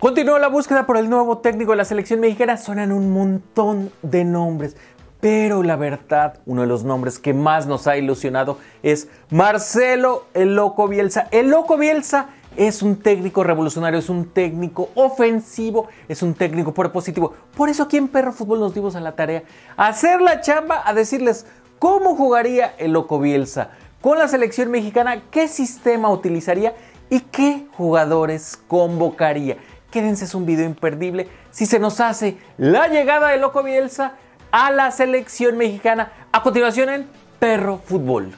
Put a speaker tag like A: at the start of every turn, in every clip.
A: Continúa la búsqueda por el nuevo técnico de la selección mexicana. Suenan un montón de nombres. Pero la verdad, uno de los nombres que más nos ha ilusionado es Marcelo El Loco Bielsa. El Loco Bielsa es un técnico revolucionario, es un técnico ofensivo, es un técnico propositivo. Por eso aquí en Perro Fútbol nos dimos a la tarea hacer la chamba, a decirles cómo jugaría el Loco Bielsa con la selección mexicana, qué sistema utilizaría y qué jugadores convocaría. Quédense, es un video imperdible. Si se nos hace la llegada de Loco Bielsa a la selección mexicana, a continuación en Perro Fútbol.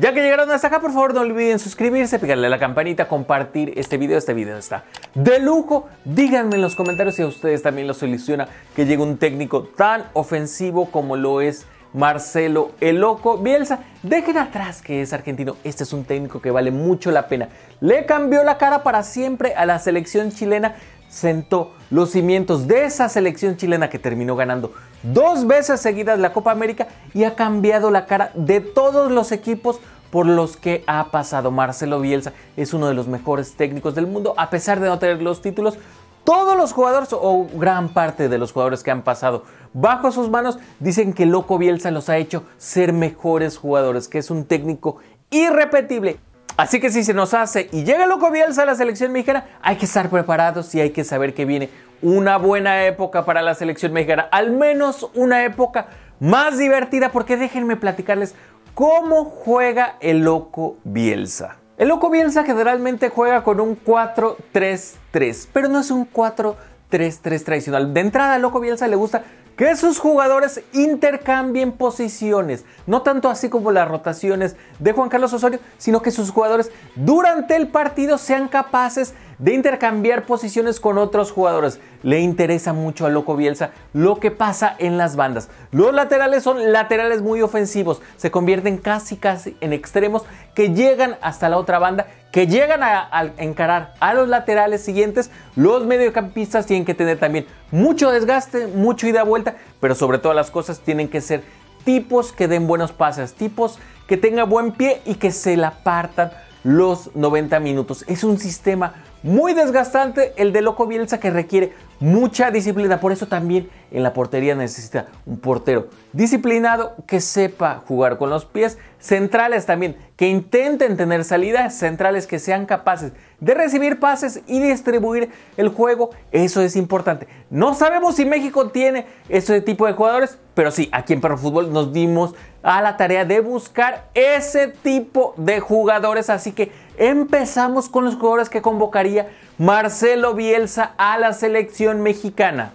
A: Ya que llegaron hasta acá, por favor no olviden suscribirse, pegarle a la campanita, compartir este video. Este video está de lujo. Díganme en los comentarios si a ustedes también los ilusiona que llegue un técnico tan ofensivo como lo es Marcelo el Loco Bielsa. Dejen atrás que es argentino. Este es un técnico que vale mucho la pena. Le cambió la cara para siempre a la selección chilena. Sentó los cimientos de esa selección chilena que terminó ganando dos veces seguidas la Copa América y ha cambiado la cara de todos los equipos por los que ha pasado. Marcelo Bielsa es uno de los mejores técnicos del mundo, a pesar de no tener los títulos. Todos los jugadores o gran parte de los jugadores que han pasado bajo sus manos dicen que Loco Bielsa los ha hecho ser mejores jugadores, que es un técnico irrepetible. Así que si se nos hace y llega Loco Bielsa a la selección mexicana, hay que estar preparados y hay que saber que viene una buena época para la selección mexicana, al menos una época más divertida, porque déjenme platicarles cómo juega el Loco Bielsa. El Loco Bielsa generalmente juega con un 4-3-3, pero no es un 4-3-3 tradicional. De entrada, al Loco Bielsa le gusta que sus jugadores intercambien posiciones, no tanto así como las rotaciones de Juan Carlos Osorio, sino que sus jugadores durante el partido sean capaces de intercambiar posiciones con otros jugadores. Le interesa mucho a Loco Bielsa lo que pasa en las bandas. Los laterales son laterales muy ofensivos, se convierten casi casi en extremos que llegan hasta la otra banda que llegan a, encarar a los laterales siguientes, los mediocampistas tienen que tener también mucho desgaste, mucho ida vuelta, pero sobre todas las cosas tienen que ser tipos que den buenos pases, tipos que tengan buen pie y que se la partan los 90 minutos. Es un sistema muy desgastante el de Loco Bielsa que requiere mucha disciplina. Por eso también en la portería necesita un portero disciplinado que sepa jugar con los pies. Centrales también que intenten tener salidas. Centrales que sean capaces de recibir pases y distribuir el juego. Eso es importante. No sabemos si México tiene ese tipo de jugadores, pero sí, aquí en Perro Fútbol nos dimos a la tarea de buscar ese tipo de jugadores. Así que empezamos con los jugadores que convocaría Marcelo Bielsa a la selección mexicana.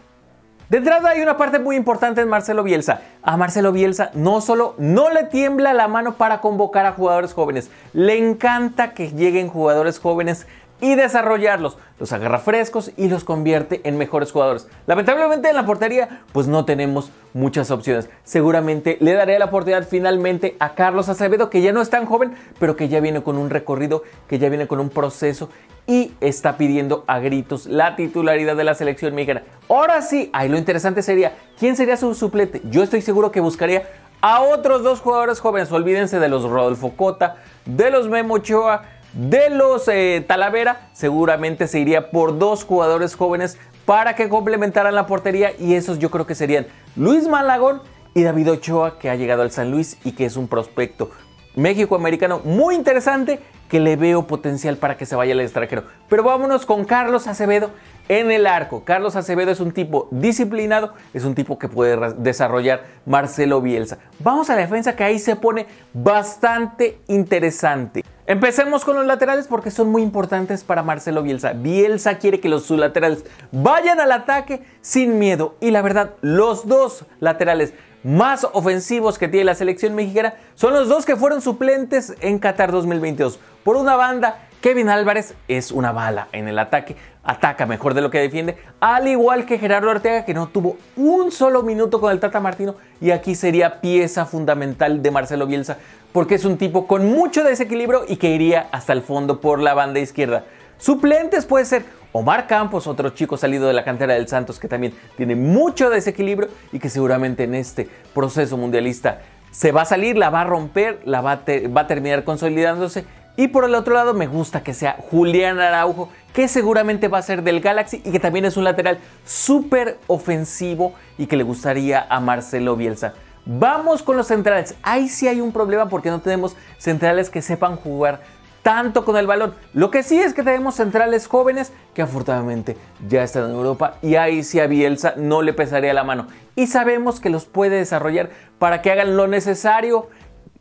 A: De hay una parte muy importante en Marcelo Bielsa. A Marcelo Bielsa no solo no le tiembla la mano para convocar a jugadores jóvenes, le encanta que lleguen jugadores jóvenes y desarrollarlos. Los agarra frescos y los convierte en mejores jugadores. Lamentablemente en la portería pues no tenemos muchas opciones. Seguramente le daré la oportunidad finalmente a Carlos Acevedo que ya no es tan joven pero que ya viene con un recorrido, que ya viene con un proceso y está pidiendo a gritos la titularidad de la selección mexicana. Ahora sí, ahí lo interesante sería, ¿quién sería su suplente? Yo estoy seguro que buscaría a otros dos jugadores jóvenes. Olvídense de los Rodolfo Cota, de los Memo Ochoa, de los eh, Talavera, seguramente se iría por dos jugadores jóvenes para que complementaran la portería y esos yo creo que serían Luis Malagón y David Ochoa que ha llegado al San Luis y que es un prospecto México-americano muy interesante que le veo potencial para que se vaya al extranjero. Pero vámonos con Carlos Acevedo en el arco. Carlos Acevedo es un tipo disciplinado, es un tipo que puede desarrollar Marcelo Bielsa. Vamos a la defensa que ahí se pone bastante interesante. Empecemos con los laterales porque son muy importantes para Marcelo Bielsa. Bielsa quiere que los laterales vayan al ataque sin miedo. Y la verdad, los dos laterales más ofensivos que tiene la selección mexicana son los dos que fueron suplentes en Qatar 2022. Por una banda, Kevin Álvarez es una bala en el ataque, ataca mejor de lo que defiende, al igual que Gerardo Ortega que no tuvo un solo minuto con el Tata Martino y aquí sería pieza fundamental de Marcelo Bielsa porque es un tipo con mucho desequilibrio y que iría hasta el fondo por la banda izquierda. Suplentes puede ser Omar Campos, otro chico salido de la cantera del Santos que también tiene mucho desequilibrio y que seguramente en este proceso mundialista se va a salir, la va a romper, la va a, va a terminar consolidándose. Y por el otro lado me gusta que sea Julián Araujo, que seguramente va a ser del Galaxy y que también es un lateral súper ofensivo y que le gustaría a Marcelo Bielsa. Vamos con los centrales. Ahí sí hay un problema porque no tenemos centrales que sepan jugar tanto con el balón. Lo que sí es que tenemos centrales jóvenes que afortunadamente ya están en Europa y ahí sí a Bielsa no le pesaría la mano. Y sabemos que los puede desarrollar para que hagan lo necesario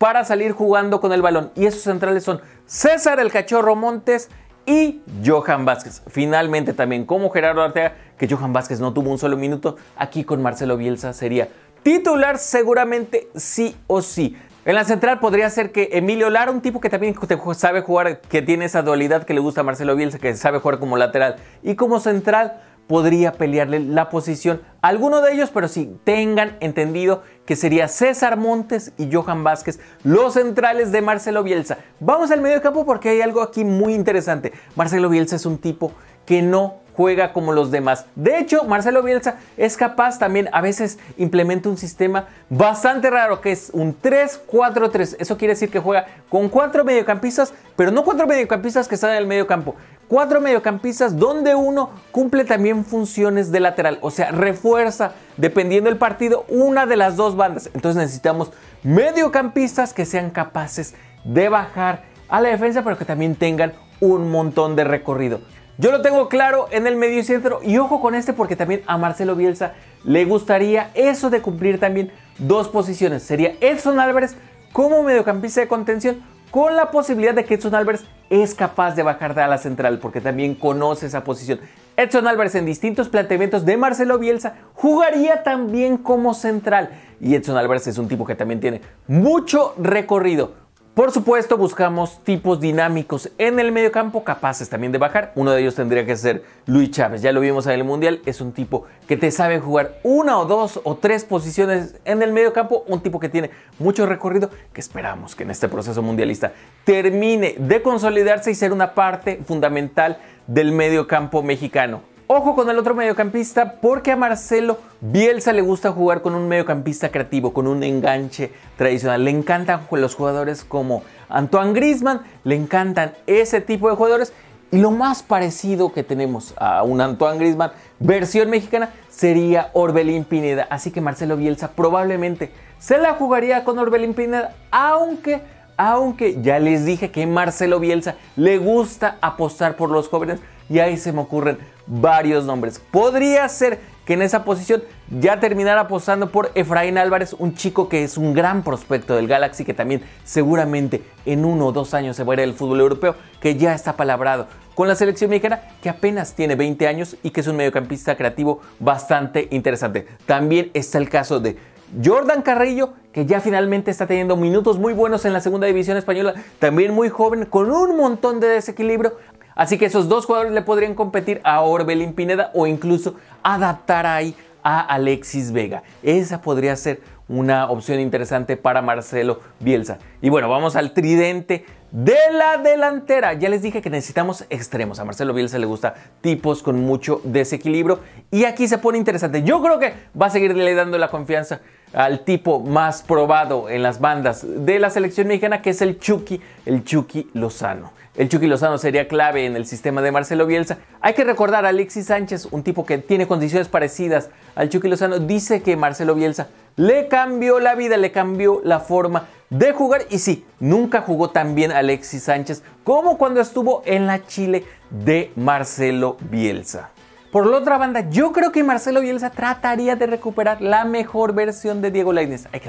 A: para salir jugando con el balón. Y esos centrales son César el Cachorro Montes y Johan Vázquez. Finalmente también como Gerardo Arteaga, que Johan Vázquez no tuvo un solo minuto, aquí con Marcelo Bielsa sería titular seguramente sí o sí. En la central podría ser que Emilio Lara, un tipo que también sabe jugar, que tiene esa dualidad que le gusta a Marcelo Bielsa, que sabe jugar como lateral y como central, podría pelearle la posición a alguno de ellos, pero sí tengan entendido que sería César Montes y Johan Vázquez, los centrales de Marcelo Bielsa. Vamos al medio campo porque hay algo aquí muy interesante. Marcelo Bielsa es un tipo que no juega como los demás. De hecho, Marcelo Bielsa es capaz también, a veces implementa un sistema bastante raro que es un 3-4-3. Eso quiere decir que juega con cuatro mediocampistas, pero no cuatro mediocampistas que están en el medio campo. Cuatro mediocampistas donde uno cumple también funciones de lateral, o sea, refuerza dependiendo del partido una de las dos bandas. Entonces necesitamos mediocampistas que sean capaces de bajar a la defensa, pero que también tengan un montón de recorrido. Yo lo tengo claro en el medio centro y ojo con este porque también a Marcelo Bielsa le gustaría eso de cumplir también dos posiciones. Sería Edson Álvarez como mediocampista de contención con la posibilidad de que Edson Álvarez es capaz de bajar de la central porque también conoce esa posición. Edson Álvarez en distintos planteamientos de Marcelo Bielsa jugaría también como central y Edson Álvarez es un tipo que también tiene mucho recorrido por supuesto, buscamos tipos dinámicos en el mediocampo capaces también de bajar. Uno de ellos tendría que ser Luis Chávez. Ya lo vimos en el Mundial. Es un tipo que te sabe jugar una o dos o tres posiciones en el mediocampo. Un tipo que tiene mucho recorrido que esperamos que en este proceso mundialista termine de consolidarse y ser una parte fundamental del mediocampo mexicano. Ojo con el otro mediocampista porque a Marcelo Bielsa le gusta jugar con un mediocampista creativo, con un enganche tradicional. Le encantan los jugadores como Antoine Grisman, le encantan ese tipo de jugadores. Y lo más parecido que tenemos a un Antoine Grisman versión mexicana sería Orbelín Pineda. Así que Marcelo Bielsa probablemente se la jugaría con Orbelín Pineda, aunque aunque ya les dije que Marcelo Bielsa le gusta apostar por los jóvenes y ahí se me ocurren varios nombres. Podría ser que en esa posición ya terminara apostando por Efraín Álvarez, un chico que es un gran prospecto del Galaxy, que también seguramente en uno o dos años se va a ir al fútbol europeo, que ya está palabrado con la selección mexicana, que apenas tiene 20 años y que es un mediocampista creativo bastante interesante. También está el caso de Jordan Carrillo, que ya finalmente está teniendo minutos muy buenos en la segunda división española, también muy joven, con un montón de desequilibrio. Así que esos dos jugadores le podrían competir a Orbelín Pineda o incluso adaptar ahí a Alexis Vega. Esa podría ser una opción interesante para Marcelo Bielsa. Y bueno, vamos al tridente de la delantera. Ya les dije que necesitamos extremos. A Marcelo Bielsa le gusta tipos con mucho desequilibrio. Y aquí se pone interesante. Yo creo que va a seguirle dando la confianza al tipo más probado en las bandas de la selección mexicana, que es el Chucky, el Chucky Lozano. El Chucky Lozano sería clave en el sistema de Marcelo Bielsa. Hay que recordar a Alexis Sánchez, un tipo que tiene condiciones parecidas al Chucky Lozano, dice que Marcelo Bielsa le cambió la vida, le cambió la forma de jugar. Y sí, nunca jugó tan bien Alexis Sánchez como cuando estuvo en la Chile de Marcelo Bielsa. Por la otra banda, yo creo que Marcelo Bielsa trataría de recuperar la mejor versión de Diego Lainez. Hay que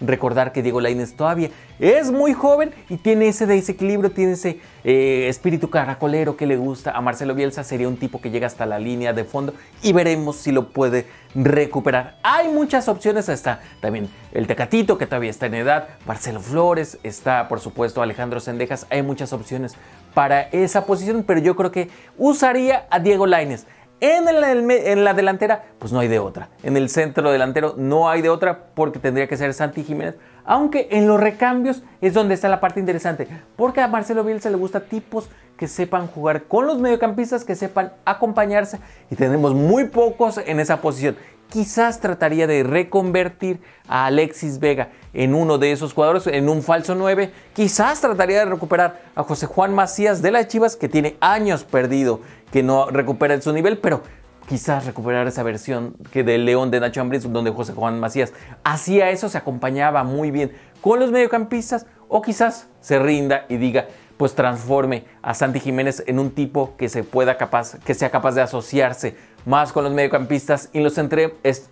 A: recordar que Diego Lainez todavía es muy joven y tiene ese desequilibrio, tiene ese eh, espíritu caracolero que le gusta. A Marcelo Bielsa sería un tipo que llega hasta la línea de fondo y veremos si lo puede recuperar. Hay muchas opciones, está también el Tecatito que todavía está en edad, Marcelo Flores, está por supuesto Alejandro Sendejas, hay muchas opciones para esa posición, pero yo creo que usaría a Diego Lainez. En, la delantera, pues no hay de otra. En el centro delantero no hay de otra porque tendría que ser Santi Jiménez. Aunque en los recambios es donde está la parte interesante. Porque a Marcelo Bielsa le gusta tipos que sepan jugar con los mediocampistas, que sepan acompañarse. Y tenemos muy pocos en esa posición. quizás trataría de reconvertir a Alexis Vega en uno de esos jugadores, en un falso 9. Quizás trataría de recuperar a José Juan Macías de las Chivas, que tiene años perdido, que no recupera su nivel, pero quizás recuperar esa versión que del León de Nacho Ambriz, donde José Juan Macías hacía eso, se acompañaba muy bien con los mediocampistas, o quizás se rinda y diga, pues transforme a Santi Jiménez en un tipo que se pueda capaz, que sea capaz de asociarse más con los mediocampistas y los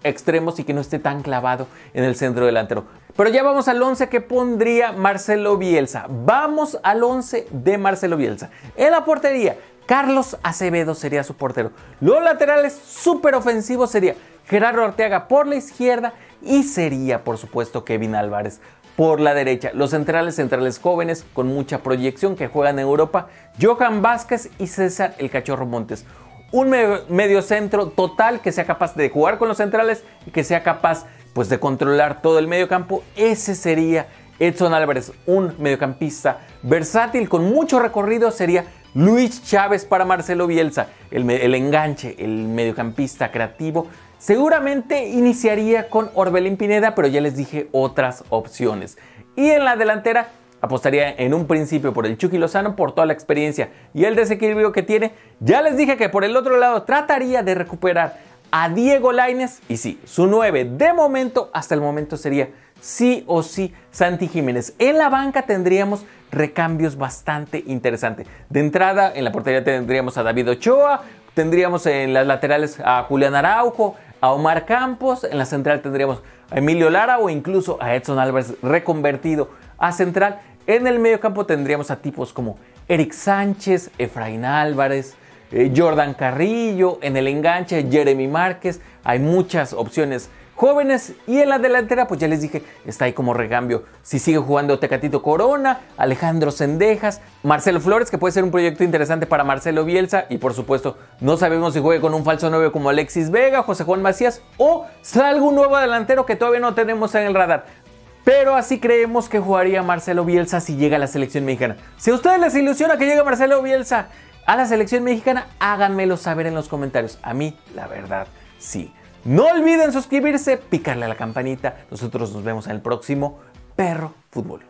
A: extremos y que no esté tan clavado en el centro delantero. Pero ya vamos al 11 que pondría Marcelo Bielsa. Vamos al 11 de Marcelo Bielsa. En la portería, Carlos Acevedo sería su portero. Los laterales súper ofensivos sería Gerardo Arteaga por la izquierda y sería, por supuesto, Kevin Álvarez por la derecha. Los centrales, centrales jóvenes con mucha proyección que juegan en Europa, Johan Vázquez y César el Cachorro Montes. Un medio, centro total que sea capaz de jugar con los centrales y que sea capaz pues, de controlar todo el medio campo. Ese sería Edson Álvarez, un mediocampista versátil con mucho recorrido. Sería Luis Chávez para Marcelo Bielsa, el, el enganche, el mediocampista creativo Seguramente iniciaría con Orbelín Pineda, pero ya les dije otras opciones. Y en la delantera apostaría en un principio por el Chucky Lozano por toda la experiencia y el desequilibrio que tiene. Ya les dije que por el otro lado trataría de recuperar a Diego Laines y sí, su 9 de momento hasta el momento sería sí o sí Santi Jiménez. En la banca tendríamos recambios bastante interesantes. De entrada en la portería tendríamos a David Ochoa, tendríamos en las laterales a Julián Araujo, a Omar Campos, en la central tendríamos a Emilio Lara o incluso a Edson Álvarez reconvertido a central. En el medio campo tendríamos a tipos como Eric Sánchez, Efraín Álvarez, eh, Jordan Carrillo, en el enganche Jeremy Márquez. Hay muchas opciones jóvenes. Y en la delantera, pues ya les dije, está ahí como recambio. Si sigue jugando Tecatito Corona, Alejandro Sendejas, Marcelo Flores, que puede ser un proyecto interesante para Marcelo Bielsa. Y por supuesto, no sabemos si juegue con un falso 9 como Alexis Vega, José Juan Macías o salga un nuevo delantero que todavía no tenemos en el radar. Pero así creemos que jugaría Marcelo Bielsa si llega a la selección mexicana. Si a ustedes les ilusiona que llegue Marcelo Bielsa a la selección mexicana, háganmelo saber en los comentarios. A mí, la verdad, sí. No olviden suscribirse, picarle a la campanita. Nosotros nos vemos en el próximo Perro Fútbol.